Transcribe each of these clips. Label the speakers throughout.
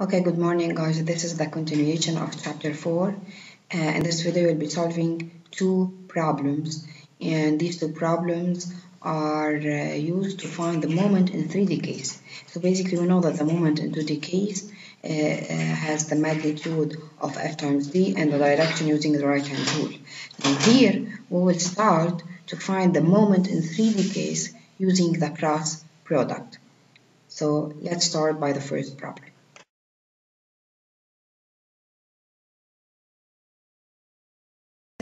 Speaker 1: Okay, good morning guys. This is the continuation of chapter 4. Uh, in this video, we'll be solving two problems. And these two problems are uh, used to find the moment in 3D case. So basically, we know that the moment in 2D case uh, uh, has the magnitude of f times d and the direction using the right hand rule. And here, we will start to find the moment in 3D case using the cross product. So let's start by the first problem.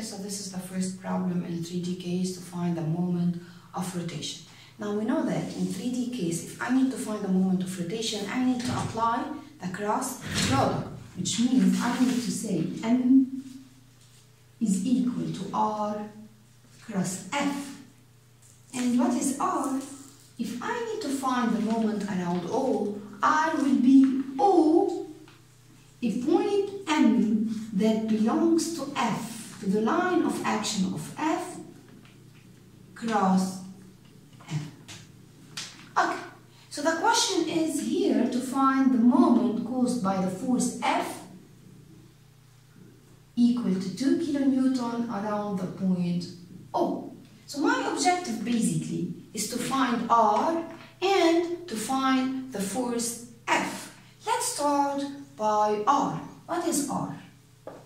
Speaker 2: So this is the first problem in 3D case to find the moment of rotation. Now we know that in 3D case, if I need to find the moment of rotation, I need to apply the cross product, which means I need to say M is equal to R cross F. And what is R? If I need to find the moment around O, R will be O, a point M that belongs to F the line of action of F cross M. Okay, so the question is here to find the moment caused by the force F equal to 2 kilonewton around the point O. So my objective basically is to find R and to find the force F. Let's start by R. What is R?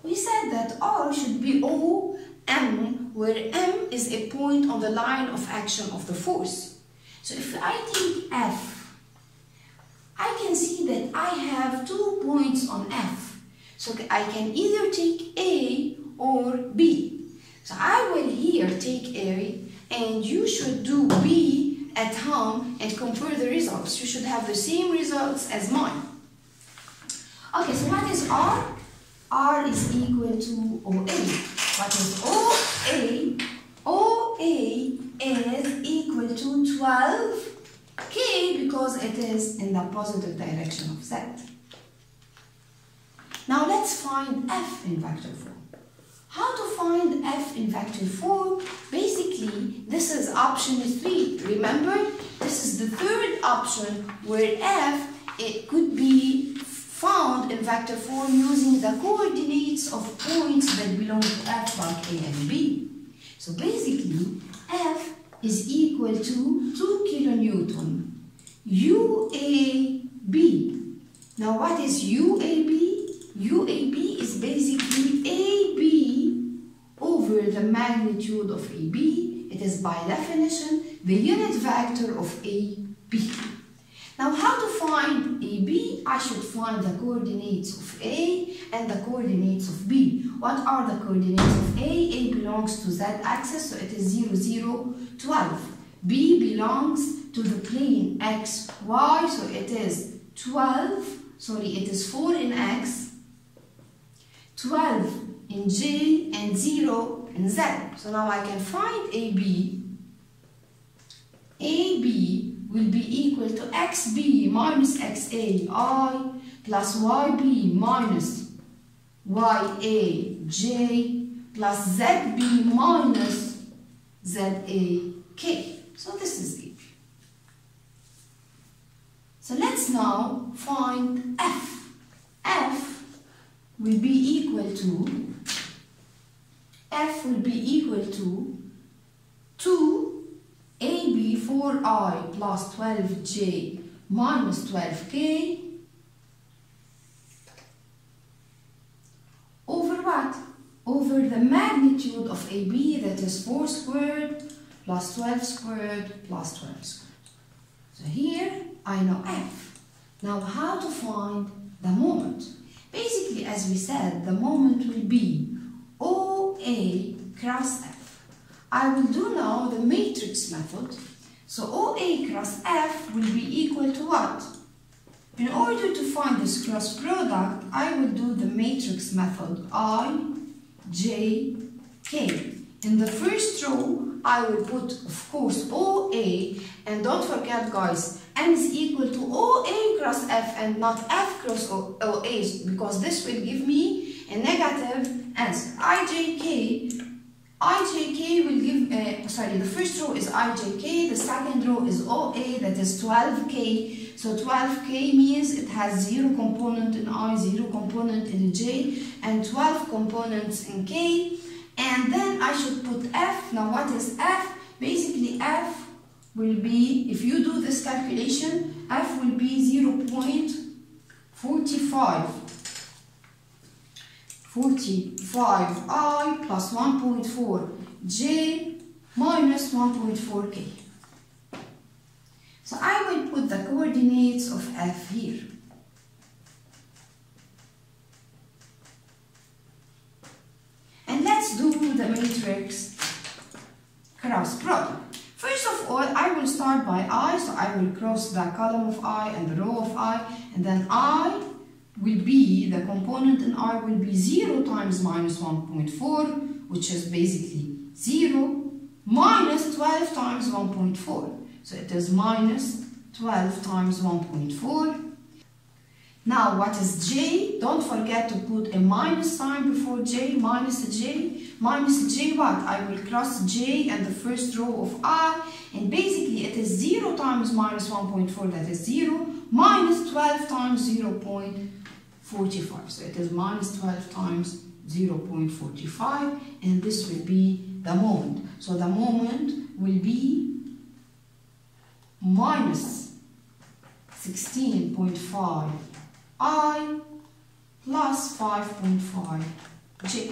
Speaker 2: We said that R should be O M, where M is a point on the line of action of the force. So if I take F, I can see that I have two points on F. So I can either take A or B. So I will here take A and you should do B at home and compare the results. You should have the same results as mine. Okay, so what is R? R is equal to OA. What is OA? OA is equal to 12K because it is in the positive direction of Z. Now let's find F in vector form. How to find F in vector form? Basically, this is option 3. Remember, this is the third option where F it could be found in vector form using the coordinates of points that belong to f like a and b. So basically, f is equal to 2 kilonewton UAB. Now what is UAB? UAB is basically AB over the magnitude of AB. It is by definition the unit vector of AB. Now how to find AB? I should find the coordinates of A and the coordinates of B. What are the coordinates of A? A belongs to Z axis, so it is 0, 0, 12. B belongs to the plane X, Y, so it is 12, sorry, it is 4 in X, 12 in J, and 0 in Z. So now I can find AB. AB will be equal to xb minus xai plus yb minus yaj plus zb minus zak. So this is it. So let's now find f. f will be equal to f will be equal to 2 AB 4i plus 12j minus 12k over what? Over the magnitude of AB that is 4 squared plus 12 squared plus 12 squared. So here I know f. Now how to find the moment? Basically as we said the moment will be OA cross f. I will do now the matrix method. So OA cross F will be equal to what? In order to find this cross product, I will do the matrix method I, J, K. In the first row, I will put, of course, OA, and don't forget, guys, M is equal to OA cross F and not F cross OA, because this will give me a negative answer. IJK IJK will give, uh, sorry, the first row is IJK, the second row is OA, that is 12K. So 12k means it has 0 component in i, 0 component in j, and 12 components in k. And then I should put f. Now what is f? Basically f will be, if you do this calculation, f will be 0 0.45. 45i plus 1.4j minus 1.4k. So I will put the coordinates of f here. And let's do the matrix cross product. First of all, I will start by i, so I will cross the column of i and the row of i, and then i will be, the component in i will be 0 times minus 1.4, which is basically 0, minus 12 times 1.4. So it is minus 12 times 1.4. Now what is j? Don't forget to put a minus sign before j, minus j. Minus j what? I will cross j and the first row of i and basically it is 0 times minus 1.4 that is 0 minus 12 times 0 0.45 so it is minus 12 times 0 0.45 and this will be the moment. So the moment will be minus 16.5 i plus 5.5 j.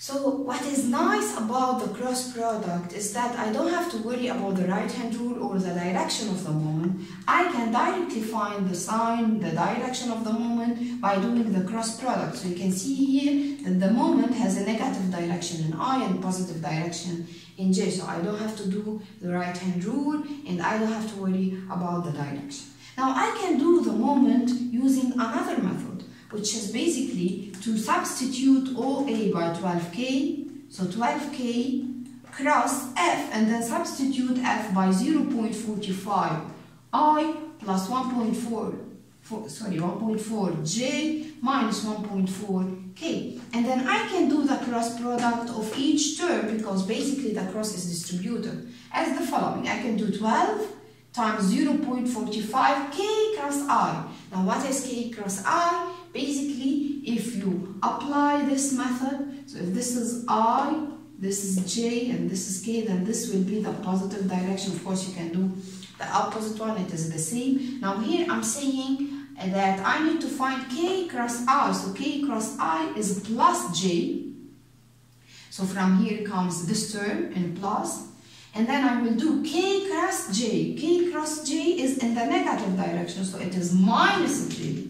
Speaker 2: So what is nice about the cross product is that I don't have to worry about the right hand rule or the direction of the moment. I can directly find the sign, the direction of the moment by doing the cross product. So you can see here that the moment has a negative direction in I and positive direction in J. So I don't have to do the right hand rule and I don't have to worry about the direction. Now I can do the moment using another method which is basically to substitute OA by 12K, so 12K cross F and then substitute F by 0.45 I plus 1.4 sorry 1.4 J minus 1.4 K. And then I can do the cross product of each term because basically the cross is distributed as the following. I can do 12 times 0.45 K cross I. Now what is K cross I Basically, if you apply this method, so if this is I, this is J, and this is K, then this will be the positive direction. Of course, you can do the opposite one, it is the same. Now here I'm saying that I need to find K cross I. So K cross I is plus J. So from here comes this term in plus. And then I will do K cross J. K cross J is in the negative direction, so it is minus J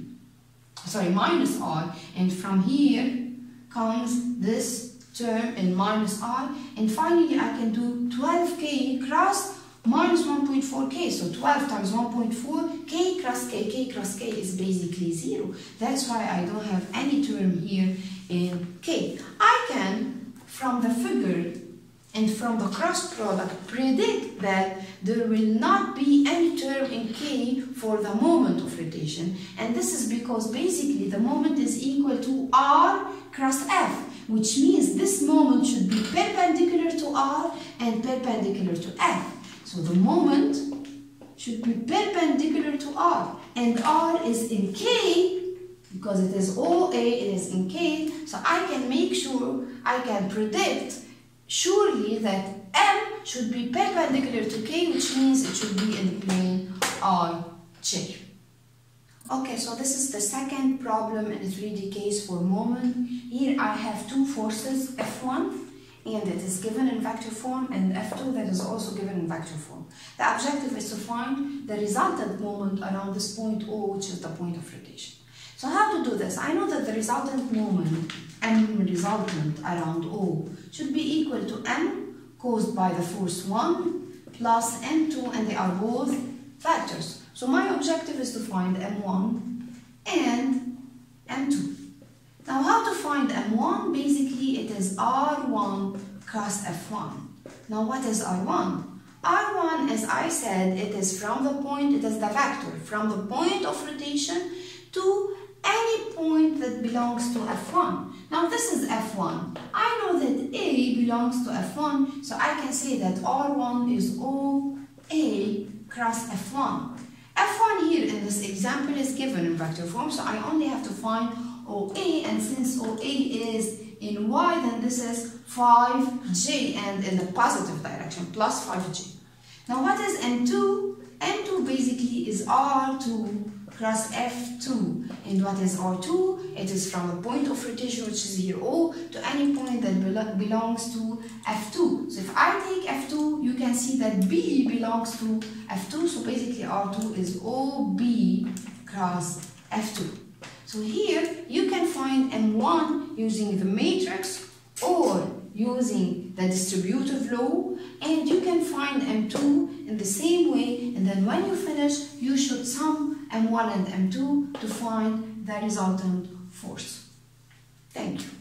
Speaker 2: sorry, minus i, and from here comes this term in minus i, and finally I can do 12k cross minus 1.4k, so 12 times 1.4, k cross k, k cross k is basically 0. That's why I don't have any term here in k. I can, from the figure and from the cross product predict that there will not be any term in k for the moment of rotation. And this is because basically the moment is equal to r cross f which means this moment should be perpendicular to r and perpendicular to f. So the moment should be perpendicular to r. And r is in k because it is OA, it is in k. So I can make sure I can predict surely that M should be perpendicular to K, which means it should be in the plane IJ. Okay, so this is the second problem in a 3D case for moment. Here I have two forces, F1, and it is given in vector form, and F2 that is also given in vector form. The objective is to find the resultant moment around this point O, which is the point of rotation. So how to do this? I know that the resultant moment, M resultant around O, should be equal to M caused by the force 1 plus M2 and they are both vectors. So my objective is to find M1 and M2. Now how to find M1? Basically it is R1 cross F1. Now what is R1? R1 as I said it is from the point, it is the vector, from the point of rotation to any point that belongs to F1. Now this is F1. I know that A belongs to F1, so I can say that R1 is OA cross F1. F1 here in this example is given in vector form, so I only have to find OA, and since OA is in Y, then this is 5J and in the positive direction, plus 5J. Now what is M2? M2 basically is R2 cross F2. And what is R2? It is from a point of rotation, which is here O, to any point that belo belongs to F2. So if I take F2, you can see that B belongs to F2. So basically R2 is OB cross F2. So here you can find M1 using the matrix or using the distributive law and you can find M2 in the same way and then when you finish you should sum M1 and M2 to find the resultant force. Thank you.